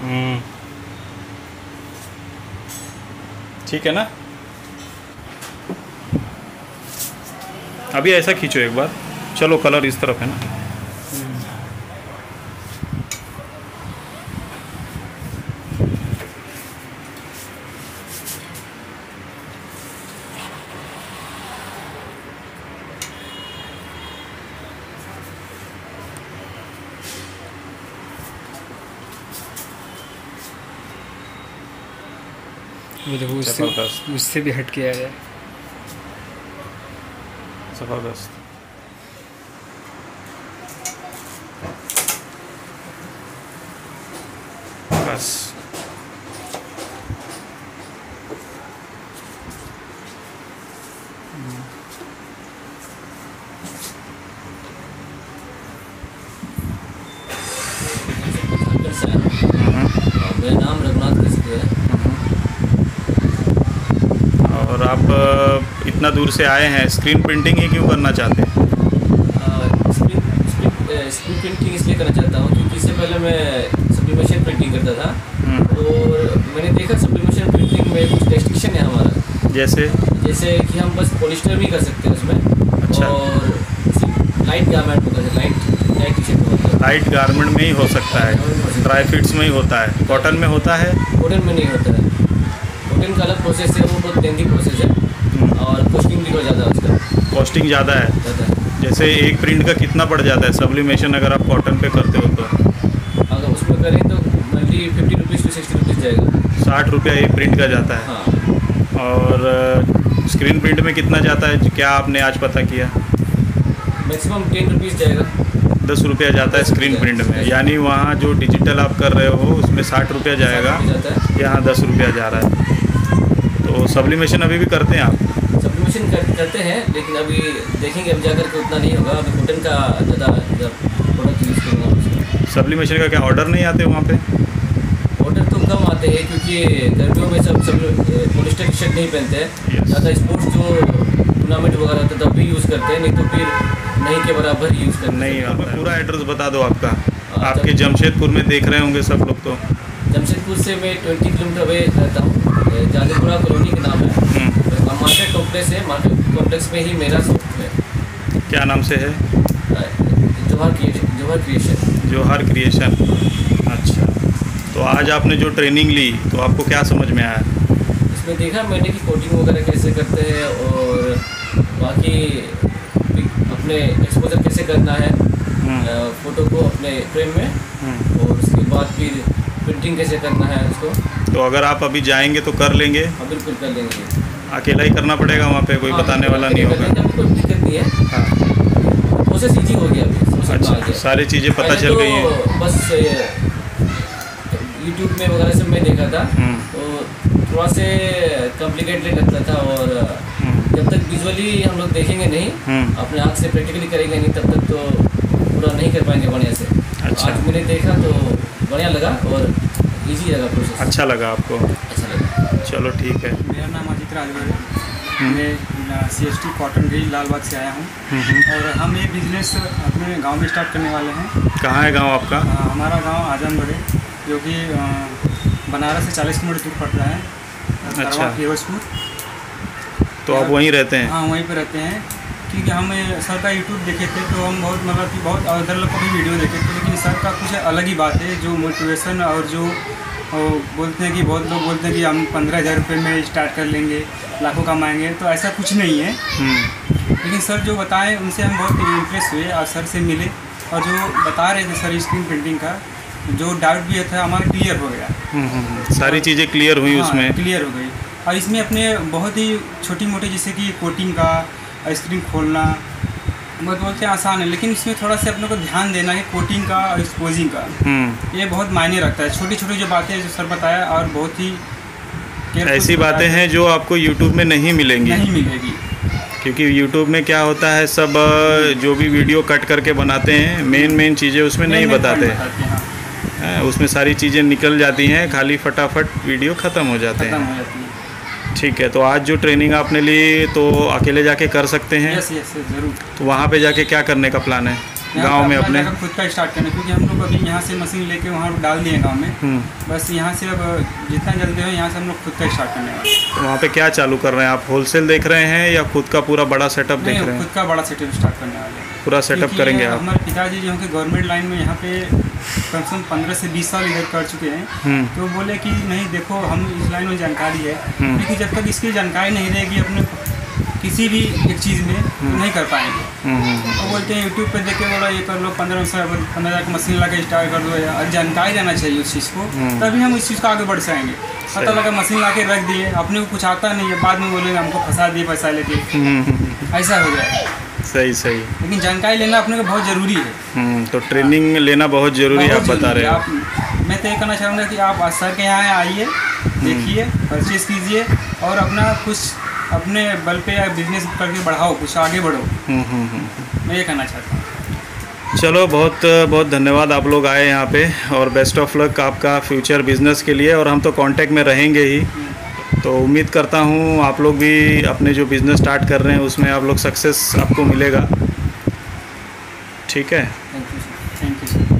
हम्म। ठीक है ना? अभी ऐसा खींचो एक बार। चलो कलर इस तरफ़ है ना। हम्म। वो देखो उससे उससे भी हट के आया है ज़बरदस्त। बस। मेरा नाम रघुनाथ किस्ती है। और आप इतना दूर से आए हैं स्क्रीन प्रिंटिंग ही क्यों करना चाहते हैं? स्क्रीन प्रिंटिंग इसलिए करना चाहता हूँ क्योंकि इससे पहले मैं सब्लिमेशन प्रिंटिंग करता था। हम्म, और मैंने देखा सब्लिमेशन प्रिंटिंग में कुछ रेस्ट्रिक्शन है हमारा। जैसे? जैसे कि हम बस पॉलिस्टर भी कर सकते हैं उसमें। अच्छा। और लाइट गारमेंट होता है लाइट लाइट टी शर्ट होता लाइट गारमेंट में ही हो सकता है। ड्राई फिट्स में ही होता है। कॉटन में होता है? कॉटन में नहीं होता है। कॉटन का अलग प्रोसेस है वो बहुत लेंदी प्रोसेस है। हम्म, और कॉस्टिंग भी बहुत ज़्यादा है उसका। कॉस्टिंग ज़्यादा है? जैसे एक प्रिंट का कितना पड़ जाता है? सब्लिमेशन अगर आप कॉटन पे करते हो तो। अगर उसमें करें तो monthly fifty rupees to sixty rupees जाएगा। साठ रुपया एक प्रिंट का जाता है। हाँ। और स्क्रीन प्रिंट में कितना जाता है? क्या आपने आज पता किया? मैक्सिमम टेन रुपीज़ जाएगा। दस रुपया जाता है स्क्रीन प्रिंट में। यानी वहाँ जो डिजिटल आप कर रहे हो उसमें साठ रुपया जाएगा। यहाँ दस रुपया जा रहा है। तो सब्लिमेशन अभी भी करते हैं आप? सब्लिमेशन कर, करते हैं लेकिन अभी देखेंगे अब जाकर के उतना नहीं होगा। अभी कॉटन का ज़्यादा प्रोडक्ट यूज़ करूँगा सब्लिमेशन का क्या ऑर्डर नहीं आते वहाँ पे? ऑर्डर तो कम आते हैं क्योंकि गर्मियों में सब सब पॉलिस्टर शर्ट नहीं पहनते हैं। ज़्यादा स्पोर्ट्स जो टूर्नामेंट वगैरह होता है तब भी यूज़ करते हैं नहीं तो फिर नहीं के बराबर यूज़ करते नहीं आता पूरा एड्रेस बता दो आपका। हाँ, आपके जमशेदपुर में देख रहे होंगे सब लोग तो। जमशेदपुर से मैं ट्वेंटी किलोमीटर अवे रहता हूँ। जादीपुरा कॉलोनी का नाम है। हम्म, मार्केट कॉम्प्लेक्स है मार्केट कॉम्प्लेक्स में ही मेरा शॉप है। क्या नाम से है? Johar Creation Johar Creation. Johar Creation. अच्छा। तो आज आपने जो ट्रेनिंग ली तो आपको क्या समझ में आया? इसमें देखा मैंने कि कोटिंग वगैरह कैसे करते हैं और बाकी अपने एक्सपोजर कैसे करना है हम्म, फ़ोटो को अपने फ्रेम में हम्म। और उसके बाद फिर प्रिंटिंग कैसे करना है उसको। तो अगर आप अभी जाएँगे तो कर लेंगे। हाँ बिल्कुल कर लेंगे। अकेला ही करना पड़ेगा वहाँ पे कोई हाँ, बताने वाला नहीं होगा। कोई दिक्कत नहीं है। हाँ। प्रोसेस हो गया अभी अच्छा सारी चीज़ें पता चल तो गई हैं। बस यूट्यूब में वगैरह से मैं देखा था। हम्म, तो थोड़ा से कॉम्प्लिकेटेड लगता था और हम्म, जब तक विजुअली हम लोग देखेंगे नहीं हम्म, अपने आँख से प्रैक्टिकली करेंगे नहीं तब तक तो पूरा नहीं कर पाएँगे बढ़िया से। अच्छा। आज मैंने देखा तो बढ़िया लगा और इजी लगा प्रोसेस अच्छा लगा आपको। अच्छा लगा। चलो ठीक है। मेरा नाम अजित राजभर है। मैं सी एस टी कॉटन गिल लालबाग से आया हूँ। हम्म, हम्म। और हम ये बिज़नेस अपने गाँव में स्टार्ट करने वाले हैं। कहाँ है गाँव आपका? अ, हमारा गाँव आजमगढ़ है जो कि बनारस से 40 किलोमीटर दूर पड़ता है अच्छा। फिरोजपुर। तो आप वहीं रहते हैं? हाँ वहीं पर रहते हैं। क्योंकि हम सर का यूट्यूब देखे थे तो हम बहुत मतलब कि बहुत अदर लोग का भी वीडियो देखे थे लेकिन सर का कुछ अलग ही बात है जो मोटिवेशन और जो वो बोलते हैं कि बहुत लोग बोलते हैं कि हम पंद्रह हज़ार रुपये में स्टार्ट कर लेंगे लाखों कमाएँगे तो ऐसा कुछ नहीं है। हम्म, लेकिन सर जो बताएँ उनसे हम बहुत इम्प्रेस हुए और सर से मिले और जो बता रहे थे सर स्क्रीन प्रिंटिंग का जो डाउट भी था हमारा क्लियर हो गया। हम्म, हम्म। सारी चीज़ें क्लियर हुई हाँ, उसमें। क्लियर हो गई। और इसमें अपने बहुत ही छोटी मोटी जैसे कि कोटिंग का स्क्रीन खोलना हैं आसान है लेकिन इसमें थोड़ा सा अपने को ध्यान देना है कोटिंग का और एक्सपोजिंग का। हम्म, ये बहुत मायने रखता है। छोटी छोटी जो बातें जो सर बताया और बहुत ही ऐसी बातें हैं जो आपको यूट्यूब में नहीं मिलेंगी। नहीं मिलेगी। क्योंकि यूट्यूब में क्या होता है सब जो भी वीडियो कट करके बनाते हैं मेन मेन चीज़ें उसमें नहीं बताते। हैं, हाँ, उसमें सारी चीज़ें निकल जाती हैं खाली फटाफट वीडियो ख़त्म हो जाती है। ठीक है तो आज जो ट्रेनिंग आपने ली तो अकेले जाके कर सकते हैं? यस यस ज़रूर। तो वहाँ पे जाके क्या करने का प्लान है? गाँव में अपने खुद का स्टार्ट करना क्योंकि हम लोग अभी यहाँ से मशीन लेके वहाँ डाल दिए गाँव में। हम्म, बस यहाँ से अब जितना जल्दी हो यहाँ से हम लोग खुद का स्टार्ट करने वाले वहाँ पे क्या चालू कर रहे हैं आप? होलसेल देख रहे हैं या खुद का पूरा बड़ा सेटअप देख रहे हैं? खुद का बड़ा सेटअप स्टार्ट करने वाले हैं। पूरा सेटअप करेंगे आप? हमारे पिताजी जो कि गवर्नमेंट लाइन में यहाँ पे कम से कम पंद्रह से बीस साल इधर कर चुके हैं। हम्म, तो बोले कि नहीं देखो हम इस लाइन में जानकारी है। हम्म। लेकिन जब तक इसकी जानकारी नहीं रहेगी अपने किसी भी एक चीज़ में तो नहीं कर पाएँगे। हम्म, हम्म, हम्म, बोलते हैं यूट्यूब पे देख के बोला ये कर लो पंद्रह सौ पंद्रह हज़ार की मशीन लगा स्टार्ट कर दो यार जानकारी रहना चाहिए उस चीज़ को हम्म। तभी हम इस चीज़ को आगे बढ़ सकेंगे। पता लगा मशीन ला के रख दिए अपने को कुछ आता नहीं है बाद में बोलेंगे हमको फंसा दिए पैसा लेके। हम्म, हम्म, ऐसा हो जाएगा सही सही। लेकिन जानकारी लेना अपने को बहुत ज़रूरी है। हम्म, तो ट्रेनिंग लेना बहुत ज़रूरी है आप बता रहे हो। आप मैं तो ये कहना चाहूँगा कि आप सर के यहाँ आइए देखिए परचेज कीजिए और अपना कुछ अपने बल पे या बिज़नेस करके बढ़ाओ कुछ आगे बढ़ो। हम्म, हम्म, हम्म। मैं ये कहना चाहता हूँ। चलो बहुत बहुत धन्यवाद आप लोग आए यहाँ पे और बेस्ट ऑफ़ लक आपका फ्यूचर बिज़नेस के लिए और हम तो कांटेक्ट में रहेंगे ही। तो उम्मीद करता हूँ आप लोग भी अपने जो बिज़नेस स्टार्ट कर रहे हैं उसमें आप लोग सक्सेस आपको मिलेगा। ठीक है? Thank you sir thank you